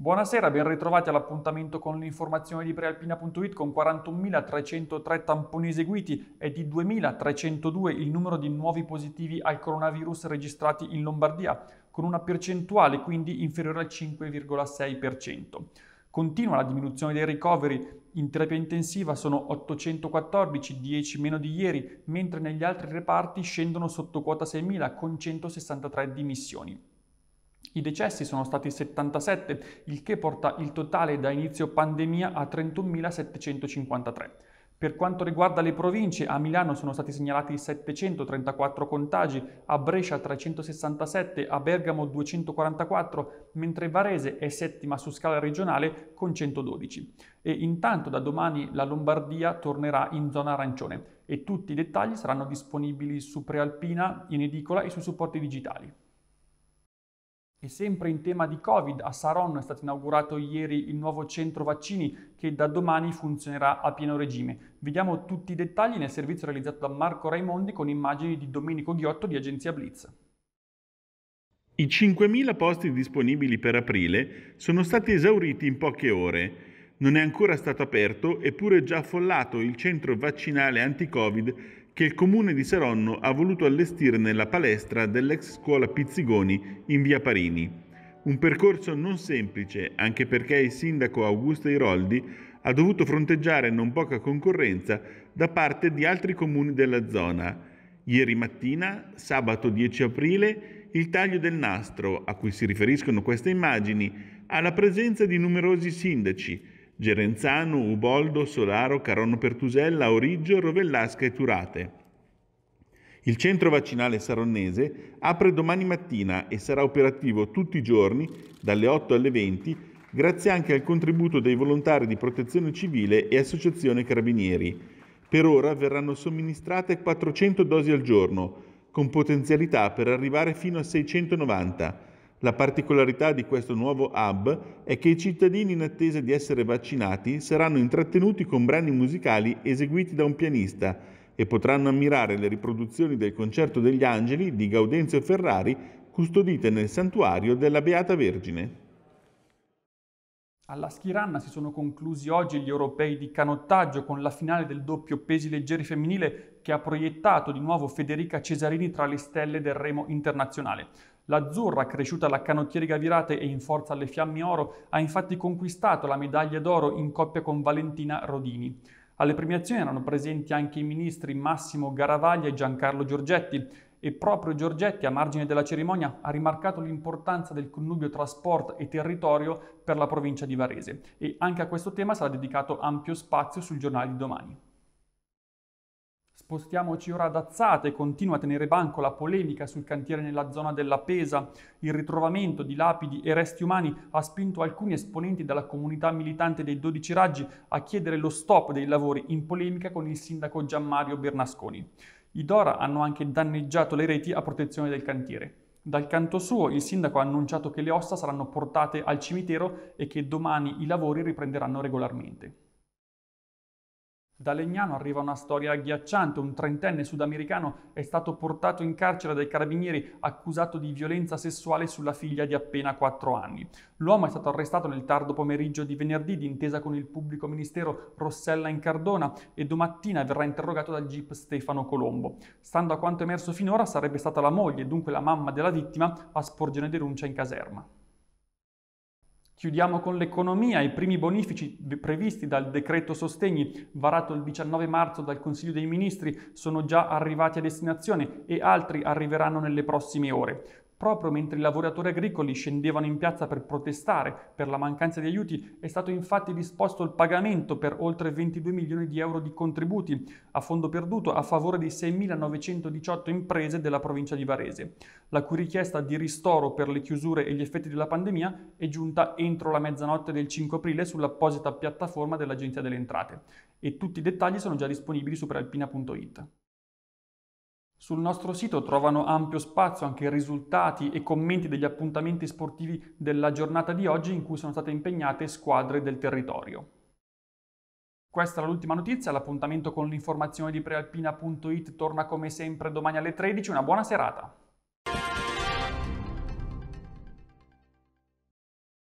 Buonasera, ben ritrovati all'appuntamento con l'informazione di prealpina.it con 41.303 tamponi eseguiti e di 2.302 il numero di nuovi positivi al coronavirus registrati in Lombardia, con una percentuale quindi inferiore al 5,6%. Continua la diminuzione dei ricoveri, in terapia intensiva sono 814, 10 meno di ieri, mentre negli altri reparti scendono sotto quota 6.000 con 163 dimissioni. I decessi sono stati 77, il che porta il totale da inizio pandemia a 31.753. Per quanto riguarda le province, a Milano sono stati segnalati 734 contagi, a Brescia 367, a Bergamo 244, mentre Varese è settima su scala regionale con 112. E intanto da domani la Lombardia tornerà in zona arancione e tutti i dettagli saranno disponibili su Prealpina, in edicola e sui supporti digitali. E sempre in tema di Covid, a Saronno è stato inaugurato ieri il nuovo centro vaccini che da domani funzionerà a pieno regime. Vediamo tutti i dettagli nel servizio realizzato da Marco Raimondi con immagini di Domenico Ghiotto di Agenzia Blitz. I 5.000 posti disponibili per aprile sono stati esauriti in poche ore. Non è ancora stato aperto, eppure già affollato il centro vaccinale anti-Covid che il comune di Saronno ha voluto allestire nella palestra dell'ex scuola Pizzigoni in via Parini. Un percorso non semplice, anche perché il sindaco Augusto Iroldi ha dovuto fronteggiare non poca concorrenza da parte di altri comuni della zona. Ieri mattina, sabato 10 aprile, il taglio del nastro, a cui si riferiscono queste immagini, ha la presenza di numerosi sindaci, Gerenzano, Uboldo, Solaro, Caronno Pertusella, Origgio, Rovellasca e Turate. Il centro vaccinale saronnese apre domani mattina e sarà operativo tutti i giorni, dalle 8 alle 20, grazie anche al contributo dei volontari di protezione civile e associazione carabinieri. Per ora verranno somministrate 400 dosi al giorno, con potenzialità per arrivare fino a 690 la particolarità di questo nuovo hub è che i cittadini in attesa di essere vaccinati saranno intrattenuti con brani musicali eseguiti da un pianista e potranno ammirare le riproduzioni del Concerto degli Angeli di Gaudenzio Ferrari custodite nel santuario della Beata Vergine. Alla Schiranna si sono conclusi oggi gli europei di canottaggio con la finale del doppio pesi leggeri femminile che ha proiettato di nuovo Federica Cesarini tra le stelle del remo internazionale. L'azzurra, cresciuta alla canottiere virate e in forza alle fiamme oro, ha infatti conquistato la medaglia d'oro in coppia con Valentina Rodini. Alle premiazioni erano presenti anche i ministri Massimo Garavaglia e Giancarlo Giorgetti e proprio Giorgetti a margine della cerimonia ha rimarcato l'importanza del connubio tra sport e territorio per la provincia di Varese e anche a questo tema sarà dedicato ampio spazio sul giornale di domani. Spostiamoci ora ad Azzate, continua a tenere banco la polemica sul cantiere nella zona della Pesa. Il ritrovamento di lapidi e resti umani ha spinto alcuni esponenti della comunità militante dei 12 raggi a chiedere lo stop dei lavori in polemica con il sindaco Gianmario Bernasconi. I Dora hanno anche danneggiato le reti a protezione del cantiere. Dal canto suo, il sindaco ha annunciato che le ossa saranno portate al cimitero e che domani i lavori riprenderanno regolarmente. Da Legnano arriva una storia agghiacciante. Un trentenne sudamericano è stato portato in carcere dai carabinieri accusato di violenza sessuale sulla figlia di appena 4 anni. L'uomo è stato arrestato nel tardo pomeriggio di venerdì d'intesa con il pubblico ministero Rossella Incardona e domattina verrà interrogato dal GIP Stefano Colombo. Stando a quanto emerso finora sarebbe stata la moglie, dunque la mamma della vittima, a sporgere denuncia in caserma. Chiudiamo con l'economia. I primi bonifici previsti dal decreto sostegni varato il 19 marzo dal Consiglio dei Ministri sono già arrivati a destinazione e altri arriveranno nelle prossime ore. Proprio mentre i lavoratori agricoli scendevano in piazza per protestare per la mancanza di aiuti, è stato infatti disposto il pagamento per oltre 22 milioni di euro di contributi a fondo perduto a favore di 6.918 imprese della provincia di Varese, la cui richiesta di ristoro per le chiusure e gli effetti della pandemia è giunta entro la mezzanotte del 5 aprile sull'apposita piattaforma dell'Agenzia delle Entrate. E tutti i dettagli sono già disponibili su prealpina.it. Sul nostro sito trovano ampio spazio anche risultati e commenti degli appuntamenti sportivi della giornata di oggi in cui sono state impegnate squadre del territorio. Questa è l'ultima notizia, l'appuntamento con l'informazione di prealpina.it torna come sempre domani alle 13, una buona serata!